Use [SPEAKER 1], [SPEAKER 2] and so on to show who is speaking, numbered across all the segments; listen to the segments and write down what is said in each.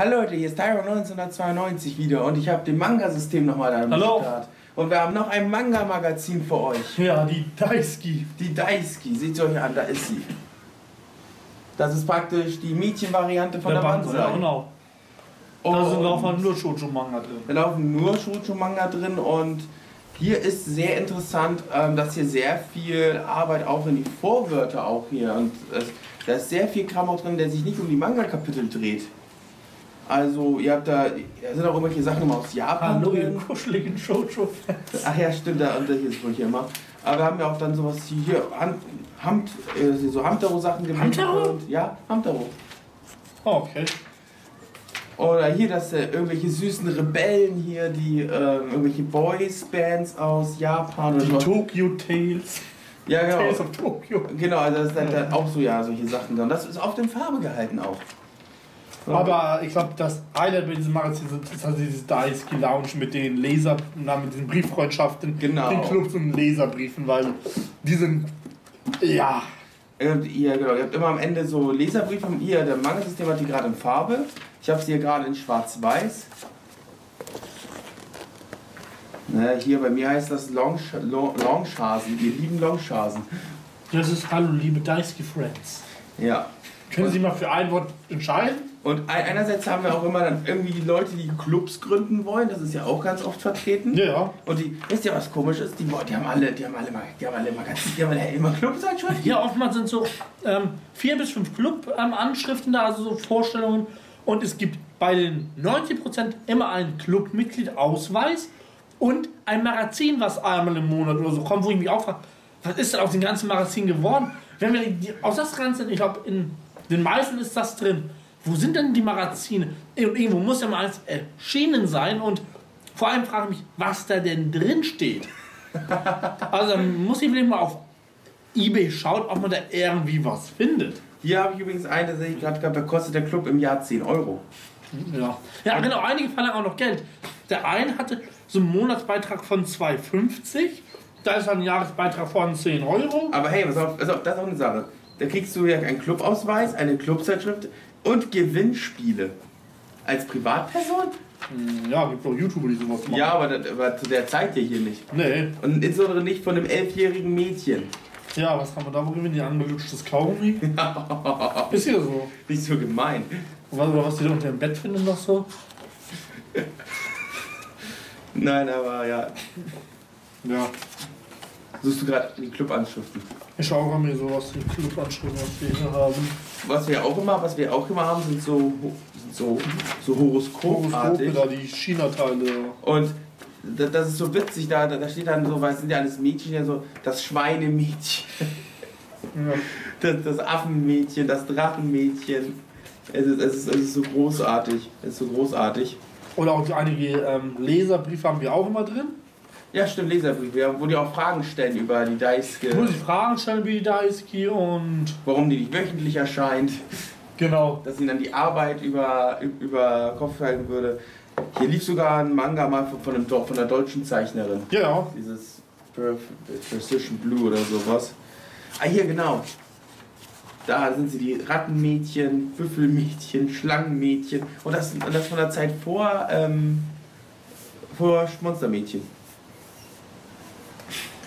[SPEAKER 1] Hallo Leute, hier ist Tyro 1992 wieder und ich habe den Manga-System nochmal da am
[SPEAKER 2] Hallo.
[SPEAKER 1] Start. Und wir haben noch ein Manga-Magazin für euch.
[SPEAKER 2] Ja, die Daisuki.
[SPEAKER 1] Die Daisuki, seht sie euch an, da ist sie. Das ist praktisch die Mädchenvariante von der,
[SPEAKER 2] Banzai,
[SPEAKER 1] Banzai.
[SPEAKER 2] ja, genau.
[SPEAKER 1] Und
[SPEAKER 2] Da sind auch nur Shoujo-Manga drin.
[SPEAKER 1] da laufen nur Shoujo-Manga drin und hier ist sehr interessant, ähm, dass hier sehr viel Arbeit auch in die Vorwörter auch hier und da ist sehr viel Kram auch drin, der sich nicht um die Manga-Kapitel dreht. Also ihr habt da, da sind auch irgendwelche Sachen immer aus Japan
[SPEAKER 2] Hallo, ihr
[SPEAKER 1] drin.
[SPEAKER 2] kuscheligen Shoujo-Fans.
[SPEAKER 1] Ach ja, stimmt, da, und hier ist wohl hier immer. Aber wir haben ja auch dann sowas wie hier, Hand, Hand, äh, so Hamtaro-Sachen gemacht.
[SPEAKER 2] Hamtaro?
[SPEAKER 1] Und- Ja, Hamtaro.
[SPEAKER 2] Oh, okay.
[SPEAKER 1] Oder hier, dass äh, irgendwelche süßen Rebellen hier, die äh, irgendwelche Boys-Bands aus Japan oder
[SPEAKER 2] Die. Tokyo Tales.
[SPEAKER 1] Ja,
[SPEAKER 2] Tales
[SPEAKER 1] genau.
[SPEAKER 2] of Tokyo.
[SPEAKER 1] Genau, also das ist dann, dann auch so, ja, solche Sachen drin. Das ist auf den Farbe gehalten auch.
[SPEAKER 2] Aber ich glaube, das Highlight bei diesem Magazin sind- ist halt dieses Daisuki Lounge mit den Leser, na, mit diesen Brieffreundschaften,
[SPEAKER 1] Genau.
[SPEAKER 2] den Clubs und Leserbriefen, weil die sind, ja,
[SPEAKER 1] Ihr habt, ihr, genau, ihr habt immer am Ende so Leserbriefe. Hier, der Manga-System hat die gerade in Farbe. Ich habe sie hier gerade in schwarz-weiß. Ne, hier bei mir heißt das Long, Long, Longshasen. Ihr lieben Longshasen.
[SPEAKER 2] das ist Hallo, liebe Daisuki Friends.
[SPEAKER 1] Ja.
[SPEAKER 2] Können Sie mal für ein Wort entscheiden?
[SPEAKER 1] Und ein- einerseits haben wir auch immer dann irgendwie die Leute, die Clubs gründen wollen. Das ist ja auch ganz oft vertreten.
[SPEAKER 2] Ja.
[SPEAKER 1] Und die, wisst ihr, was komisch ist? Die, die haben alle, die haben alle, mal- die haben alle Magazine, die haben alle immer Clubzeitschriften.
[SPEAKER 2] Ja, oftmals sind so ähm, vier bis fünf Club-Anschriften da, also so Vorstellungen. Und es gibt bei den 90% immer einen Clubmitglied-Ausweis und ein Magazin, was einmal im Monat oder so kommt, wo ich mich auch frage, was ist denn aus dem ganzen Magazin geworden? Wenn wir die, aus das Ganze, ich glaube, in den meisten ist das drin. Wo sind denn die Magazine? Ir- Irgendwo muss ja mal eins erschienen sein und vor allem frage ich mich, was da denn drin steht. Also muss ich vielleicht mal auf eBay schauen, ob man da irgendwie was findet.
[SPEAKER 1] Hier habe ich übrigens eine, sehe ich gerade gehabt, da kostet der Club im Jahr 10 Euro.
[SPEAKER 2] Ja. ja, genau, einige verlangen auch noch Geld. Der eine hatte so einen Monatsbeitrag von 2,50. Da ist ein Jahresbeitrag von 10 Euro.
[SPEAKER 1] Aber hey, pass auf, auf, das ist auch eine Sache. Da kriegst du ja einen Clubausweis, eine Clubzeitschrift und Gewinnspiele. Als Privatperson?
[SPEAKER 2] Ja, gibt auch YouTuber, die sowas machen.
[SPEAKER 1] Ja, aber, das, aber zu der Zeit ja hier nicht.
[SPEAKER 2] Nee.
[SPEAKER 1] Und insbesondere nicht von einem elfjährigen Mädchen.
[SPEAKER 2] Ja, was kann man da wohl gewinnen? Die angelutschtes Kaugummi? Ist ja so.
[SPEAKER 1] Nicht so gemein.
[SPEAKER 2] Was, oder was die da unter dem Bett finden noch so?
[SPEAKER 1] Nein, aber ja.
[SPEAKER 2] Ja.
[SPEAKER 1] Suchst du gerade die Clubanschriften?
[SPEAKER 2] Ich schaue mir sowas, die Clubanschriften, was wir hier haben.
[SPEAKER 1] Was wir auch immer, was wir auch immer haben, sind so, sind so, so
[SPEAKER 2] Horoskope,
[SPEAKER 1] Horoskopartig.
[SPEAKER 2] da die China-Teile.
[SPEAKER 1] Und da- das ist so witzig, da, da da steht dann so, weil es sind ja alles Mädchen, ja so, das Schweinemädchen,
[SPEAKER 2] Ja.
[SPEAKER 1] das, das Affenmädchen, das Drachenmädchen. Es ist, es, ist, es ist so großartig. Es ist so großartig.
[SPEAKER 2] Oder auch einige ähm, Leserbriefe haben wir auch immer drin.
[SPEAKER 1] Ja, stimmt, Leserbrief, ja, wo die auch Fragen stellen über die
[SPEAKER 2] Wo
[SPEAKER 1] Daisuke,
[SPEAKER 2] sie Fragen stellen wie die Daisuki und
[SPEAKER 1] warum die nicht wöchentlich erscheint,
[SPEAKER 2] genau.
[SPEAKER 1] dass ihnen dann die Arbeit über, über Kopf halten würde. Hier lief sogar ein Manga mal von, von, einem, von einer deutschen Zeichnerin.
[SPEAKER 2] Ja, ja.
[SPEAKER 1] Dieses Precision Blue oder sowas. Ah, hier genau. Da sind sie die Rattenmädchen, Büffelmädchen, Schlangenmädchen. Und das, das von der Zeit vor, ähm, vor Monstermädchen.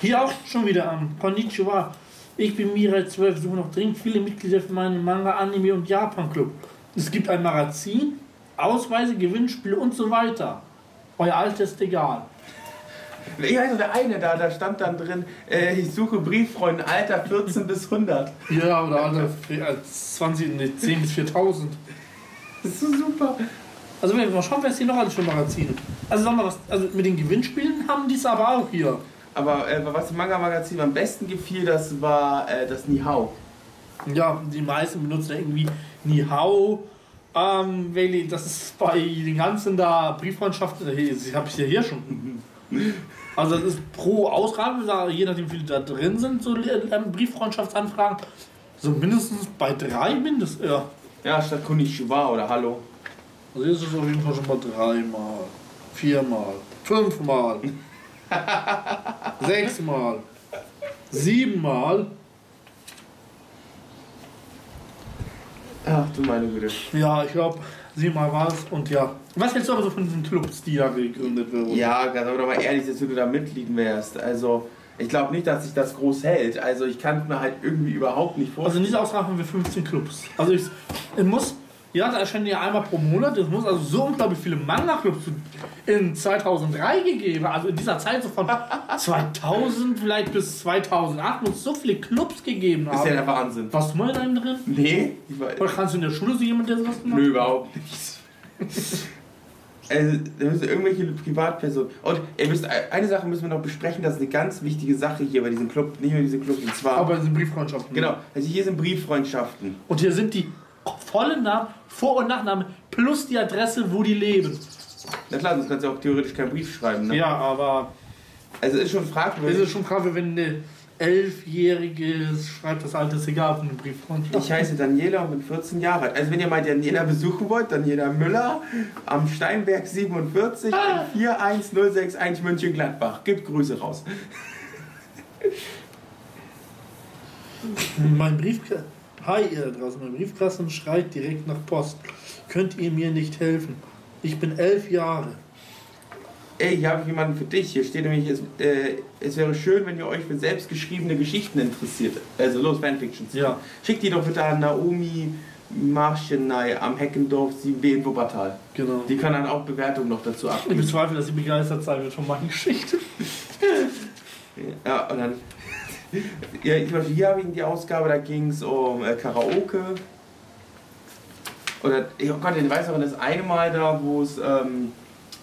[SPEAKER 2] Hier auch schon wieder am Konnichiwa. Ich bin Mirai 12, suche noch dringend viele Mitglieder für meinen Manga, Anime und Japan Club. Es gibt ein Magazin, Ausweise, Gewinnspiele und so weiter. Euer Alter ist egal.
[SPEAKER 1] Ich weiß noch, der eine da, da stand dann drin, äh, ich suche Brieffreunde, Alter 14 bis 100.
[SPEAKER 2] Ja, oder Alter, äh, 20, nee, 10 bis 4000.
[SPEAKER 1] Das ist so super.
[SPEAKER 2] Also wenn wir mal schauen, wer ist hier noch alles für Magazine. Also sagen wir was, also mit den Gewinnspielen haben die es aber auch hier.
[SPEAKER 1] Aber äh, was im Manga-Magazin am besten gefiel, das war äh, das Nihao.
[SPEAKER 2] Ja, die meisten benutzen irgendwie Nihao. Ähm, weil das ist bei den ganzen da Brieffreundschaften, ich habe ich ja hier schon. Also das ist pro Ausgabe, je nachdem wie viele da drin sind, so ähm, Brieffreundschaftsanfragen, so mindestens bei drei mindestens. Ja.
[SPEAKER 1] Ja, statt Konnichiwa oder Hallo.
[SPEAKER 2] Also hier ist es auf jeden Fall schon mal dreimal, viermal, fünfmal, sechsmal, siebenmal.
[SPEAKER 1] Ach du meine Güte.
[SPEAKER 2] Ja, ich glaube, sieh mal was und ja. Was hältst du aber so von diesen Clubs, die da gegründet werden?
[SPEAKER 1] Ja, ganz aber doch mal ehrlich, dass du da Mitglied wärst. Also, ich glaube nicht, dass sich das groß hält. Also, ich kann es mir halt irgendwie überhaupt nicht
[SPEAKER 2] Also in
[SPEAKER 1] vorstellen.
[SPEAKER 2] dieser Ausgabe haben wir 15 Clubs. Also ich, es muss, ja, da erscheinen ja einmal pro Monat. Es muss also so unglaublich viele Manga-Clubs in 2003 gegeben. Also in dieser Zeit so von 2000 vielleicht bis 2008 muss es so viele Clubs gegeben
[SPEAKER 1] ist ja
[SPEAKER 2] haben.
[SPEAKER 1] der Wahnsinn.
[SPEAKER 2] Warst du mal in einem drin?
[SPEAKER 1] Nee, ich weiß.
[SPEAKER 2] Oder kannst du in der Schule so jemand, der sowas gemacht
[SPEAKER 1] Nö, überhaupt nicht. Also, da müssen irgendwelche Privatpersonen. Und ihr müsst, eine Sache müssen wir noch besprechen, das ist eine ganz wichtige Sache hier bei diesem Club, nicht nur diesem Club, und zwar.
[SPEAKER 2] Aber es sind Brieffreundschaften.
[SPEAKER 1] genau, also hier sind Brieffreundschaften.
[SPEAKER 2] Und hier sind die vollen Namen, Vor- und Nachnamen plus die Adresse, wo die leben.
[SPEAKER 1] Na klar, sonst kannst du auch theoretisch keinen Brief schreiben. Ne?
[SPEAKER 2] Ja, aber
[SPEAKER 1] Also ist schon
[SPEAKER 2] es
[SPEAKER 1] fragwürdig.
[SPEAKER 2] ist schon gerade, wenn eine Elfjährige schreibt, das Alter ist egal auf einen Brieffreundschaft.
[SPEAKER 1] Ich heiße Daniela und bin 14 Jahre alt. Also wenn ihr mal Daniela besuchen wollt, Daniela Müller am Steinberg 47 in 41061 München-Gladbach. Gibt Grüße raus.
[SPEAKER 2] Mein Briefkasten. Hi, ihr da draußen. Mein Briefkasten schreit direkt nach Post. Könnt ihr mir nicht helfen? Ich bin elf Jahre.
[SPEAKER 1] Ey, hier habe ich jemanden für dich. Hier steht nämlich, es, äh, es wäre schön, wenn ihr euch für selbstgeschriebene Geschichten interessiert. Also los, Fanfictions.
[SPEAKER 2] Ja.
[SPEAKER 1] Schickt die doch bitte an Naomi Marchenay am Heckendorf 7b in Wuppertal.
[SPEAKER 2] Genau.
[SPEAKER 1] Die kann dann auch Bewertungen noch dazu
[SPEAKER 2] Ich
[SPEAKER 1] abgeben.
[SPEAKER 2] bezweifle, dass sie begeistert sein wird von meinen Geschichten.
[SPEAKER 1] Ja, und dann. Ja, zum Beispiel hier habe ich die Ausgabe, da ging es um äh, Karaoke. Oder, oh Gott, ich weiß auch das eine Mal da, wo es ähm,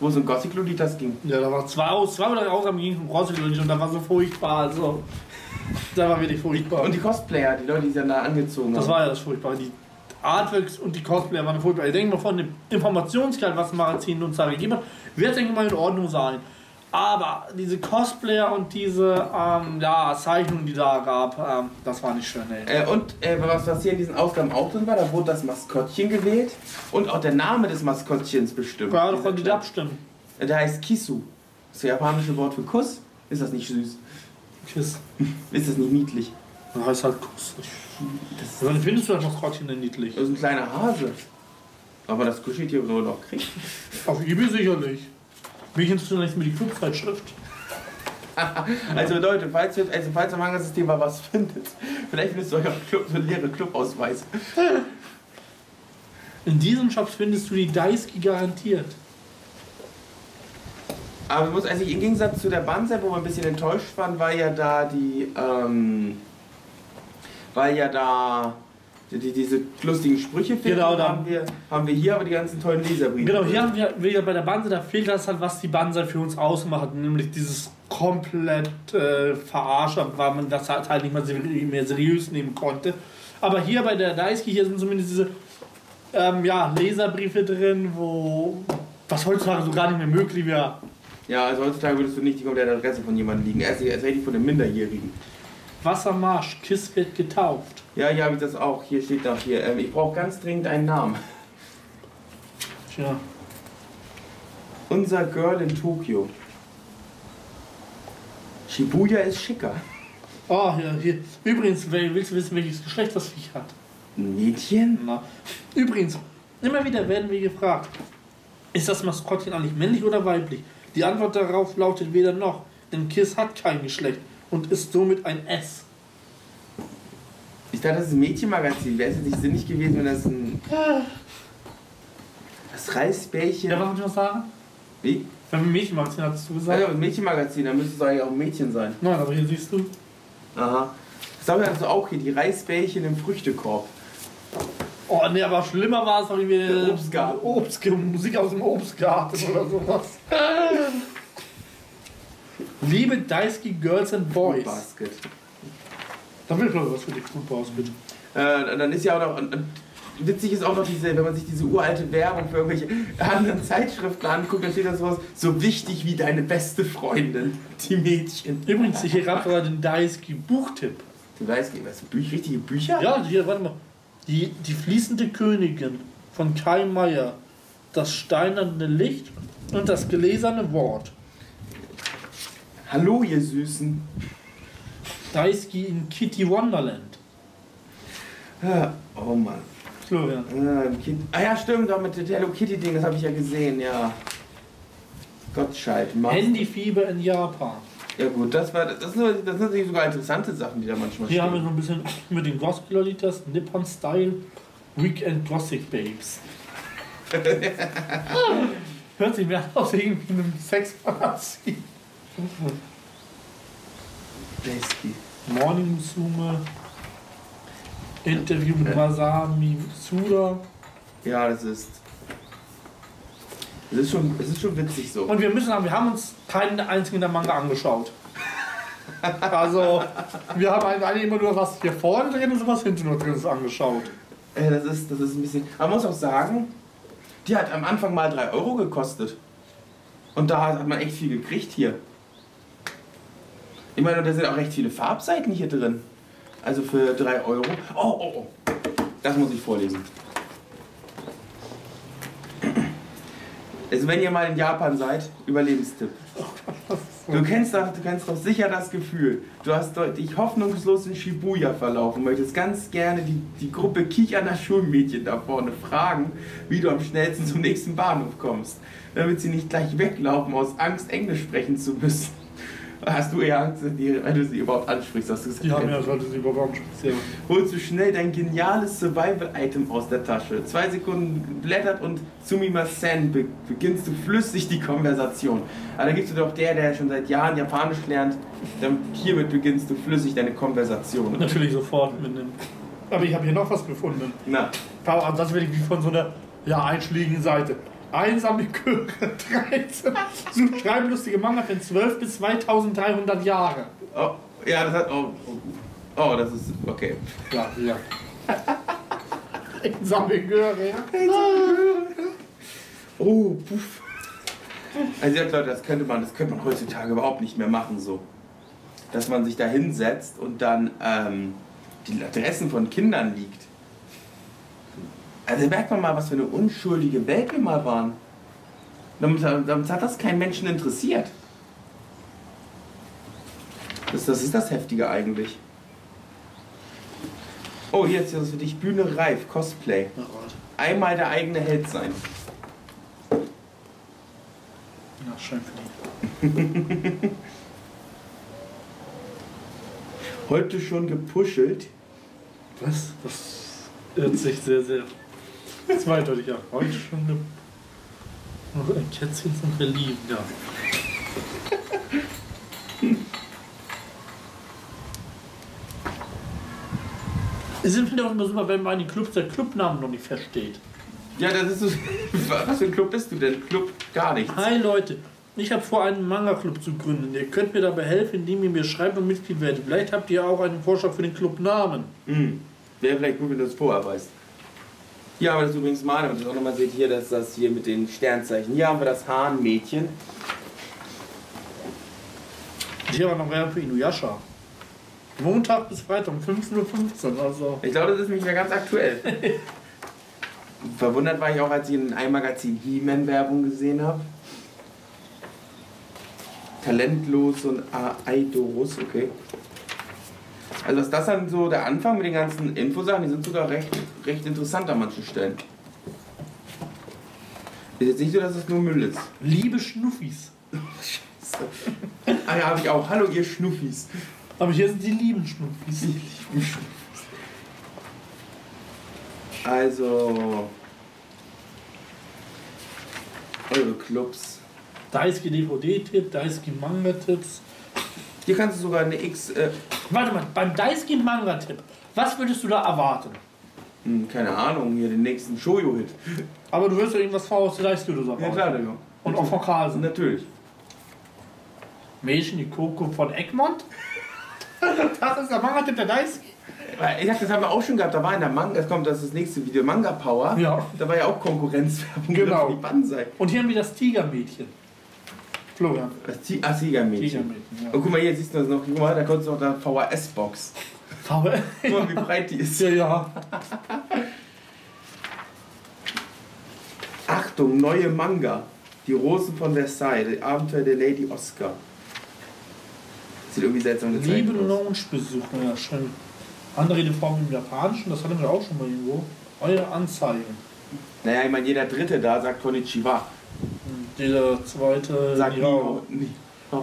[SPEAKER 1] wo es um Gothic-Lolitas ging.
[SPEAKER 2] Ja, da war zwei, zwei oder drei Ausgaben gegen vom Rossel und da war so furchtbar. Also, da war wirklich furchtbar.
[SPEAKER 1] Und die Cosplayer, die Leute, die sich dann da angezogen
[SPEAKER 2] Das
[SPEAKER 1] haben.
[SPEAKER 2] war ja das Furchtbare. Die Artworks und die Cosplayer waren furchtbar. Ich denke mal, von dem Informationsgehalt, was das Magazin uns da gegeben hat, wird es denke ich mal in Ordnung sein. Aber diese Cosplayer und diese ähm, ja, Zeichnungen, die da gab, ähm, das war nicht schön. Ey.
[SPEAKER 1] Äh, und äh, was, was hier in diesen Ausgaben auch drin war, da wurde das Maskottchen gewählt und auch der Name des Maskottchens bestimmt.
[SPEAKER 2] Ja, da konnte die abstimmen.
[SPEAKER 1] Äh, Der heißt Kisu. Das japanische Wort für Kuss. Ist das nicht süß?
[SPEAKER 2] Kiss.
[SPEAKER 1] Ist das nicht niedlich?
[SPEAKER 2] Das heißt halt Kuss.
[SPEAKER 1] Das
[SPEAKER 2] wann findest du das Maskottchen denn niedlich?
[SPEAKER 1] Das ist ein kleiner Hase. Aber das Kuscheltier wohl noch kriegt.
[SPEAKER 2] Auf Ebay sicherlich. Interessiert nicht mehr die Clubzeitschrift.
[SPEAKER 1] Also Leute, falls ihr, also falls ihr im Manga-System mal was findet, vielleicht ihr euch auch Club, so leere Clubausweise.
[SPEAKER 2] In diesen Shops findest du die Daisuke garantiert.
[SPEAKER 1] Aber ich muss, also im Gegensatz zu der Banzai, wo wir ein bisschen enttäuscht waren, war ja da die, ähm, weil ja da die, die, diese lustigen Sprüche fehlen.
[SPEAKER 2] Genau, da-
[SPEAKER 1] haben wir, haben wir hier aber die ganzen tollen Leserbriefe.
[SPEAKER 2] Genau, hier haben wir wieder bei der Banse, da fehlt das halt, was die Banse für uns ausmacht, nämlich dieses komplett äh, Verarscher, weil man das halt, halt nicht mal mehr seriös nehmen konnte. Aber hier bei der Daisuke, hier sind zumindest diese ähm, ja, Leserbriefe drin, wo was heutzutage so gar nicht mehr möglich wäre.
[SPEAKER 1] Ja, also heutzutage würdest du nicht die komplette Adresse von jemandem liegen. Erst, erst richtig von einem Minderjährigen.
[SPEAKER 2] Wassermarsch, Kiss wird getauft.
[SPEAKER 1] Ja, hier habe ich das auch. Hier steht noch hier. Ähm, ich brauche ganz dringend einen Namen.
[SPEAKER 2] Tja.
[SPEAKER 1] Unser Girl in Tokio. Shibuya ist schicker.
[SPEAKER 2] Oh, ja, hier. Übrigens, wer- willst du wissen, welches Geschlecht das Viech hat?
[SPEAKER 1] Mädchen?
[SPEAKER 2] Na. Übrigens, immer wieder werden wir gefragt, ist das Maskottchen eigentlich männlich oder weiblich? Die Antwort darauf lautet weder noch, denn Kiss hat kein Geschlecht und ist somit ein S.
[SPEAKER 1] Ich dachte, das ist ein Mädchenmagazin. Wäre es jetzt nicht sinnig gewesen, wenn das ein. Das Reisbärchen.
[SPEAKER 2] Ja, was soll ich noch sagen?
[SPEAKER 1] Wie?
[SPEAKER 2] Wenn wir Mädchen machen, hast du gesagt?
[SPEAKER 1] Ja, ein Mädchenmagazin, dann müsste es eigentlich auch ein Mädchen sein.
[SPEAKER 2] Nein, aber hier siehst du.
[SPEAKER 1] Aha. Das haben wir also auch hier, die Reisbärchen im Früchtekorb.
[SPEAKER 2] Oh, nee, aber schlimmer war es irgendwie
[SPEAKER 1] Der Obstgarten.
[SPEAKER 2] Obst, Musik aus dem Obstgarten oder sowas. Liebe Daisuke Girls and Boys.
[SPEAKER 1] Basket.
[SPEAKER 2] Da will ich glaube was für die Food Basket.
[SPEAKER 1] Äh, dann ist ja auch noch. Witzig ist auch noch diese, wenn man sich diese uralte Werbung für irgendwelche anderen Zeitschriften anguckt, dann steht da sowas, so wichtig wie deine beste Freundin, die Mädchen.
[SPEAKER 2] Übrigens, ich habe gerade den Daisuke Buchtipp.
[SPEAKER 1] Du weißt, was, Büch, richtige Bücher?
[SPEAKER 2] Ja, hier, warte mal. Die, die fließende Königin von Kai Meier. Das steinerne Licht und das gläserne Wort.
[SPEAKER 1] Hallo, ihr Süßen.
[SPEAKER 2] Daisuke in Kitty Wonderland.
[SPEAKER 1] Ja, Oh Mann.
[SPEAKER 2] Florian.
[SPEAKER 1] Kind. Ah ja, stimmt, auch mit dem Hello Kitty Ding, das habe ich ja gesehen, ja. Gottschalk, Master.
[SPEAKER 2] Handyfieber in Japan.
[SPEAKER 1] Ja gut, das war das sind, das sind natürlich sogar interessante Sachen, die da manchmal
[SPEAKER 2] Hier haben wir
[SPEAKER 1] stehen.
[SPEAKER 2] so ein bisschen mit den Gospel Lolitas, Nippon Style, Weekend Gothic Babes. Hört sich mehr aus wie irgendwie einem Sexmagazin.
[SPEAKER 1] Bestie.
[SPEAKER 2] Morning Musume, Interview mit Masami Suda.
[SPEAKER 1] Ja, das ist. Es ist schon, es ist schon witzig so.
[SPEAKER 2] Und wir müssen sagen, wir haben uns keinen einzigen der Manga angeschaut. Also, wir haben eigentlich immer nur was hier vorne drin und was hinten drin ist angeschaut.
[SPEAKER 1] Äh, das ist, das ist ein bisschen. Man muss auch sagen, die hat am Anfang mal 3 Euro gekostet. Und da hat man echt viel gekriegt hier. Ich meine, da sind auch recht viele Farbseiten hier drin. Also für 3 Euro. Oh, oh, oh. Das muss ich vorlesen. Also wenn ihr mal in Japan seid, Überlebenstipp. Du kennst, doch, du kennst doch sicher das Gefühl. Du hast dich hoffnungslos in Shibuya verlaufen, möchtest ganz gerne die, die Gruppe kichernder Schulmädchen da vorne fragen, wie du am schnellsten zum nächsten Bahnhof kommst, damit sie nicht gleich weglaufen aus Angst, Englisch sprechen zu müssen. Hast du eher Angst, wenn du sie überhaupt ansprichst, hast du gesagt.
[SPEAKER 2] Ja, mehr sollte sie überhaupt speziell.
[SPEAKER 1] Holst du schnell dein geniales Survival-Item aus der Tasche. Zwei Sekunden blättert und Sumimasen be beginnst du flüssig die Konversation. Aber da gibst du doch der, der schon seit Jahren Japanisch lernt, dann hiermit beginnst du flüssig deine Konversation.
[SPEAKER 2] Natürlich sofort mitnehmen. Aber ich habe hier noch was gefunden.
[SPEAKER 1] Na,
[SPEAKER 2] Aber das werde ich wie von so einer ja, einschlägigen Seite. Einsame Chöre 13. So schreiblustige Manga von 12 bis 2300 Jahre.
[SPEAKER 1] oh, ja, das hat, oh, oh, oh, das ist, okay.
[SPEAKER 2] Ja, ja. Einsame Chöre, ja.
[SPEAKER 1] Oh, puff. Also ja, Leute, das könnte man, das könnte man heutzutage überhaupt nicht mehr machen so. Dass man sich da hinsetzt und dann ähm, die Adressen von Kindern liegt. Also merkt man mal, was für eine unschuldige Welt wir mal waren. Damit, damit hat das keinen Menschen interessiert. Das, das ist das Heftige eigentlich. Oh, hier ist das für dich Bühne reif, Cosplay. Einmal der eigene Held sein.
[SPEAKER 2] Na, schön für die.
[SPEAKER 1] Heute schon gepuschelt.
[SPEAKER 2] Was? Das hört sich sehr, sehr zweideutig an. Heute schon eine. Noch ein Kätzchen zum Verlieben, ja. Es sind wieder auch immer super, wenn man in den Clubs der Clubnamen noch nicht versteht.
[SPEAKER 1] Ja, das ist so. Was für ein Club bist du denn? Club gar nichts.
[SPEAKER 2] Hi Leute, ich habe vor, einen Manga-Club zu gründen. Ihr könnt mir dabei helfen, indem ihr mir schreibt und Mitglied werdet. Vielleicht habt ihr auch einen Vorschlag für den Clubnamen.
[SPEAKER 1] Hm. Wäre vielleicht gut, wenn du das vorher weißt. Hier haben wir das übrigens mal, und das auch nochmal seht hier, dass das hier mit den Sternzeichen. Hier haben wir das Hahnmädchen.
[SPEAKER 2] Ich habe noch Werbung für Inuyasha. Montag bis Freitag um 15.15 Uhr. Also.
[SPEAKER 1] Ich glaube, das ist nicht mehr ganz aktuell. Verwundert war ich auch, als ich in einem Magazin He-Man-Werbung gesehen habe. Talentlos und Aidorus, okay. Also ist das dann so der Anfang mit den ganzen Infosachen, die sind sogar recht, recht interessant an manchen Stellen. Ist jetzt nicht so, dass es nur Müll ist.
[SPEAKER 2] Liebe Schnuffis.
[SPEAKER 1] Ah ja, habe ich auch. Hallo ihr Schnuffis.
[SPEAKER 2] Aber hier sind die lieben Schnuffis.
[SPEAKER 1] Also. Eure Clubs.
[SPEAKER 2] Daisuke DVD-Tipp, Daisuke Manga-Tipps.
[SPEAKER 1] Hier kannst du sogar eine X. Äh,
[SPEAKER 2] Warte mal, beim Daisuke Manga-Tipp, was würdest du da erwarten?
[SPEAKER 1] Hm, keine Ahnung, hier den nächsten Shoujo-Hit.
[SPEAKER 2] Aber du wirst ja irgendwas von Daisuke oder so
[SPEAKER 1] Ja klar, Digga.
[SPEAKER 2] Und auch von Carlsen.
[SPEAKER 1] Natürlich.
[SPEAKER 2] Mädchen, die Coco von Egmont? Das ist der Manga-Tipp der.
[SPEAKER 1] Weil, Ich sag, das haben wir auch schon gehabt. Da war in der Manga, es kommt das, ist das nächste Video, Manga Power.
[SPEAKER 2] Ja.
[SPEAKER 1] Da war ja auch Konkurrenzwerbung
[SPEAKER 2] Genau.
[SPEAKER 1] für die Banzai.
[SPEAKER 2] Und hier haben wir das Tigermädchen. Florian.
[SPEAKER 1] Das Ti- ah, Siegermädchen.
[SPEAKER 2] Tigermädchen, ja.
[SPEAKER 1] Und guck mal, hier siehst du das noch. Guck mal, da kommt noch da VHS-Box.
[SPEAKER 2] VL.
[SPEAKER 1] Guck mal, wie breit die ist.
[SPEAKER 2] Ja, ja.
[SPEAKER 1] Achtung, neue Manga. Die Rosen von Versailles, die Abenteuer der Lady Oscar. Sieht irgendwie seltsam gezeigt
[SPEAKER 2] Liebe
[SPEAKER 1] aus.
[SPEAKER 2] Lounge-Besucher, ja schön. Andere Form im Japanischen, das hatten wir auch schon mal irgendwo. Eure Anzeigen.
[SPEAKER 1] Naja, ich meine, jeder Dritte da sagt Konnichiwa.
[SPEAKER 2] Jeder zweite.
[SPEAKER 1] Sagt
[SPEAKER 2] ja.
[SPEAKER 1] Nie.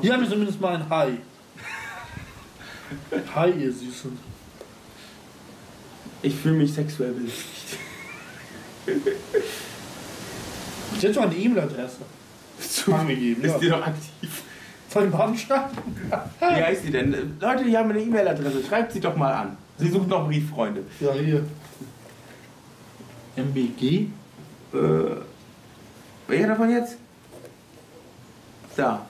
[SPEAKER 2] Hier haben wir zumindest mal ein Hi. Hi, ihr Süßen.
[SPEAKER 1] Ich fühle mich sexuell belästigt.
[SPEAKER 2] Jetzt mal eine E-Mail-Adresse. Angegeben, ja.
[SPEAKER 1] Ist die noch aktiv?
[SPEAKER 2] Soll ich mal anschreiben?
[SPEAKER 1] Wie heißt die denn? Leute, die haben eine E-Mail-Adresse. Schreibt sie doch mal an. Sie sucht noch Brieffreunde.
[SPEAKER 2] Ja, hier. MBG?
[SPEAKER 1] Äh, welcher davon jetzt? Da.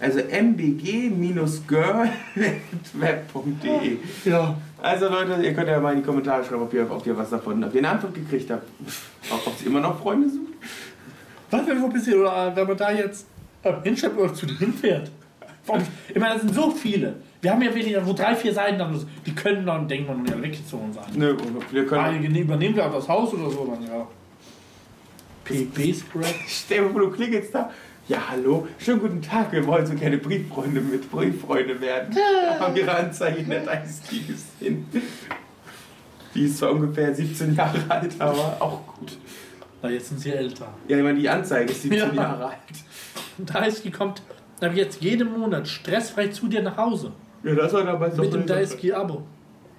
[SPEAKER 1] Also mbg-girl.web.de
[SPEAKER 2] Ja.
[SPEAKER 1] Also Leute, ihr könnt ja mal in die Kommentare schreiben, ob ihr, ob ihr was davon habt. Ihr eine Antwort gekriegt habt. Ob, ob sie immer noch Freunde sucht?
[SPEAKER 2] Was wäre so ein bisschen, oder wenn man da jetzt äh, hinschreibt oder zu dir hinfährt? Warum- Ich meine, das sind so viele. Wir haben ja wirklich wo drei, vier Seiten, haben, die können dann, denken wir, alle weggezogen sein.
[SPEAKER 1] Nö, wir können.
[SPEAKER 2] Einige ne- übernehmen wir auch das Haus oder so, dann ja. PP-Spread.
[SPEAKER 1] Stell dir vor, du klingelst da. Ja, hallo, schönen guten Tag, wir wollen so gerne Brieffreunde mit Brieffreunde werden. Haben ihre Anzeige in der Deiski gesehen. Die ist zwar ungefähr 17 Jahre alt, aber auch gut.
[SPEAKER 2] Na, jetzt sind sie älter.
[SPEAKER 1] Ja, ich meine, die Anzeige ist 17
[SPEAKER 2] Ja.
[SPEAKER 1] Jahre alt.
[SPEAKER 2] Daisky kommt ab jetzt jeden Monat stressfrei zu dir nach Hause.
[SPEAKER 1] Ja, das war damals
[SPEAKER 2] mit dem Daisky-Abo.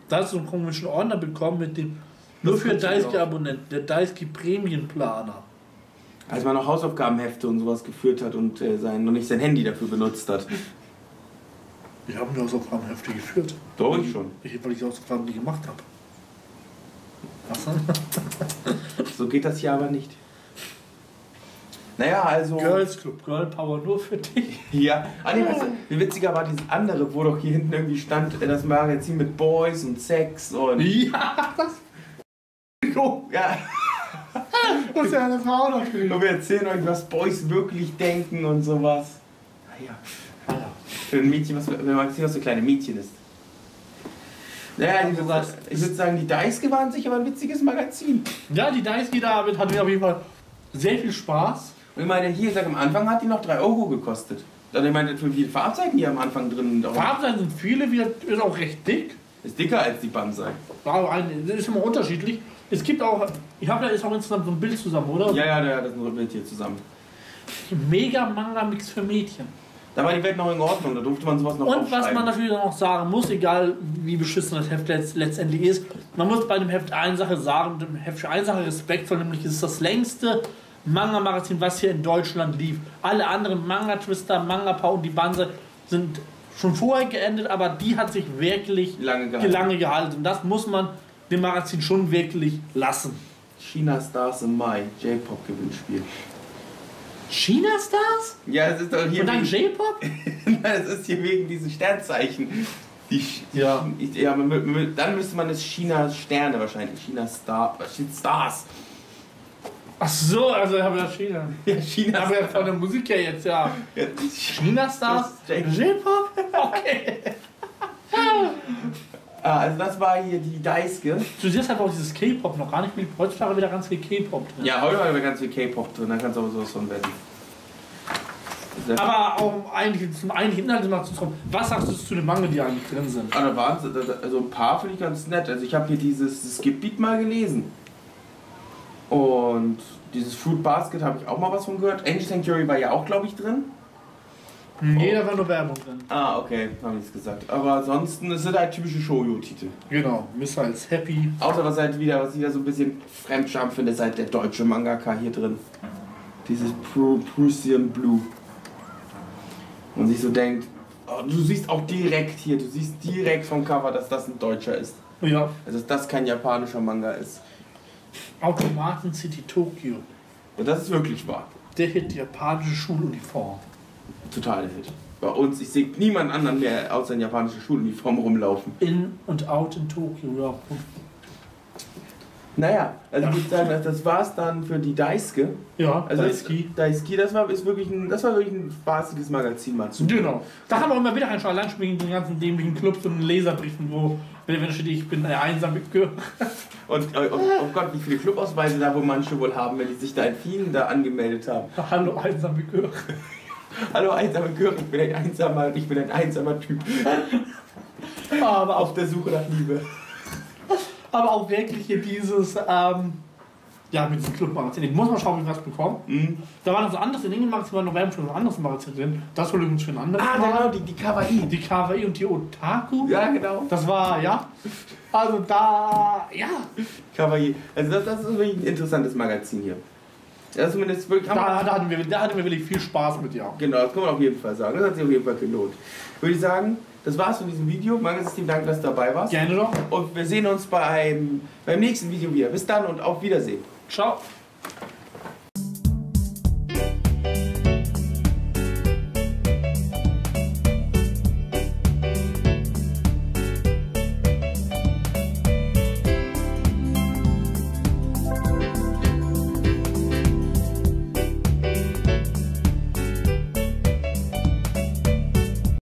[SPEAKER 2] Da hast du einen komischen Ordner bekommen mit dem nur für Daisky-Abonnenten, der Daisky Prämienplaner.
[SPEAKER 1] Als man noch Hausaufgabenhefte und sowas geführt hat und äh, sein, noch nicht sein Handy dafür benutzt hat.
[SPEAKER 2] Wir haben die Hausaufgabenhefte geführt.
[SPEAKER 1] Doch, ich schon.
[SPEAKER 2] Ich, weil ich die Hausaufgaben nie gemacht habe. Was?
[SPEAKER 1] So geht das hier aber nicht. Naja, also.
[SPEAKER 2] Girls Club, Girl Power nur für dich.
[SPEAKER 1] Ja, ah, nee, weißt du, wie witziger war dieses andere, wo doch hier hinten irgendwie stand, äh, das Magazin mit Boys und Sex und.
[SPEAKER 2] Ja, das
[SPEAKER 1] Ja,
[SPEAKER 2] das ist ja eine Frau natürlich.
[SPEAKER 1] und wir erzählen euch, was Boys wirklich denken und sowas. Naja,
[SPEAKER 2] Ah, ja.
[SPEAKER 1] für ein Mädchen, was, wenn man sieht, was so kleine Mädchen ist. Naja, ich würde ich würd sagen, die Deiske waren sicher aber ein witziges Magazin.
[SPEAKER 2] Ja, die Daisky damit hatten wir auf jeden Fall sehr viel Spaß.
[SPEAKER 1] Und ich meine, hier, ich sag, am Anfang hat die noch 3 Euro gekostet. Dann, ich meine, für viele Farbseiten, die am Anfang drin sind,
[SPEAKER 2] Farbseiten sind viele, ist auch recht dick.
[SPEAKER 1] ist dicker als die Banzai.
[SPEAKER 2] Das ist immer unterschiedlich. Es gibt auch, ich habe da ist auch insgesamt so ein Bild zusammen, oder?
[SPEAKER 1] Ja, ja, ja, das ist ein Bild hier zusammen.
[SPEAKER 2] Mega Manga-Mix für Mädchen.
[SPEAKER 1] Da war die Welt noch in Ordnung, da durfte man sowas noch
[SPEAKER 2] Und was man natürlich noch sagen muss, egal wie beschissen das Heft letzt- letztendlich ist, man muss bei dem Heft eine Sache sagen, dem Heft für eine Sache respektvoll, nämlich es ist das längste Manga-Magazin, was hier in Deutschland lief. Alle anderen Manga-Twister, Manga-Pau und die Banse sind schon vorher geendet, aber die hat sich wirklich
[SPEAKER 1] lange gehalten.
[SPEAKER 2] lange gehalten. Und das muss man dem Magazin schon wirklich lassen.
[SPEAKER 1] China Stars im Mai, J-Pop-Gewinnspiel.
[SPEAKER 2] China Stars?
[SPEAKER 1] Ja, es ist doch hier
[SPEAKER 2] Und dann J-Pop?
[SPEAKER 1] es ist hier wegen diesen Sternzeichen. Die,
[SPEAKER 2] Ja.
[SPEAKER 1] ich, ja mü- mü- dann müsste man es China Sterne wahrscheinlich, China Star, Stars.
[SPEAKER 2] Ach so, also haben wir China.
[SPEAKER 1] Ja, China
[SPEAKER 2] Aber ja von der Musik her jetzt ja.
[SPEAKER 1] Ja,
[SPEAKER 2] China Stars?
[SPEAKER 1] Das
[SPEAKER 2] J-Pop? Okay.
[SPEAKER 1] Ah, also das war hier die Deiske.
[SPEAKER 2] Du siehst halt auch dieses K-Pop noch gar nicht mehr. Heutzutage wieder ganz viel K-Pop drin.
[SPEAKER 1] Ja, heute war aber ganz viel K-Pop drin, da kannst du aber sowas von wetten.
[SPEAKER 2] Aber auch um eigentlich, zum eigentlichen Inhalt mal zu kommen. Was sagst du zu den Mangel, die eigentlich drin sind?
[SPEAKER 1] Ah, da waren also ein paar finde ich ganz nett. Also ich habe hier dieses Skip-Beat mal gelesen. Und dieses Fruit Basket habe ich auch mal was von gehört. Angel Sanctuary war ja auch, glaube ich, drin.
[SPEAKER 2] Nee, da war nur Werbung drin.
[SPEAKER 1] Ah, okay, habe ich es gesagt. Aber ansonsten, es sind halt typische Shoujo-Titel.
[SPEAKER 2] Genau. Missiles Happy.
[SPEAKER 1] Außer was halt wieder, was ich wieder so ein bisschen Fremdscham finde, ist halt der deutsche Mangaka hier drin. Dieses Pru Prussian Blue. Und sich so denkt, oh, du siehst auch direkt hier, du siehst direkt vom Cover, dass das ein Deutscher ist.
[SPEAKER 2] Ja.
[SPEAKER 1] Also dass das kein japanischer Manga ist.
[SPEAKER 2] Automaten City Tokyo.
[SPEAKER 1] Und das ist wirklich wahr.
[SPEAKER 2] Der die japanische Schuluniform.
[SPEAKER 1] Totaler Hit. Bei uns, ich sehe niemand anderen mehr außer in japanischer Schuluniform rumlaufen.
[SPEAKER 2] In und out in Tokyo, ja.
[SPEAKER 1] Naja, also ich würde sagen, das- war's dann für die Daisuke.
[SPEAKER 2] Ja,
[SPEAKER 1] Also
[SPEAKER 2] Daisuke.
[SPEAKER 1] Daisuke, das war, ist wirklich ein, das war wirklich ein spaßiges Magazin mal zu.
[SPEAKER 2] Genau. Da haben wir auch immer wieder schon allein wegen den ganzen dämlichen Clubs und Leserbriefen, wo, wenn wenn steht, ich bin der einsame Gehör.
[SPEAKER 1] Und oh, oh, oh Gott, wie viele Clubausweise da wohl manche wohl haben, wenn die sich da in vielen da angemeldet haben.
[SPEAKER 2] Hallo, einsame Gehör.
[SPEAKER 1] Hallo einsame Göre, ich bin ein einsamer, ich bin ein einsamer Typ
[SPEAKER 2] Aber
[SPEAKER 1] auf der Suche nach Liebe.
[SPEAKER 2] aber auch wirklich hier dieses, ähm, ja, mit diesem Clubmagazin. Ich muss mal schauen, wie wir was bekommen.
[SPEAKER 1] Mhm.
[SPEAKER 2] Da war noch so anderes, in England Magazin war noch Werbung für ein anderes Magazin drin. Das wurde übrigens für ein anderes
[SPEAKER 1] Ah, genau, die, die Kawaii.
[SPEAKER 2] Die KWI und die Otaku.
[SPEAKER 1] Ja, genau.
[SPEAKER 2] Das war, ja. Also da, ja.
[SPEAKER 1] Kawaii. Also das, das ist wirklich ein interessantes Magazin hier. Das zumindest wirklich.
[SPEAKER 2] Da, da, hatten wir, da hatten wir wirklich viel Spaß mit, ja.
[SPEAKER 1] Genau, das kann man auf jeden Fall sagen. Das hat sich auf jeden Fall gelohnt. Würde ich sagen, das war's von diesem Video. Mangelssystem, danke, dass du dabei warst.
[SPEAKER 2] Gerne doch.
[SPEAKER 1] Und wir sehen uns beim, beim nächsten Video wieder. Bis dann und auf Wiedersehen.
[SPEAKER 2] Ciao.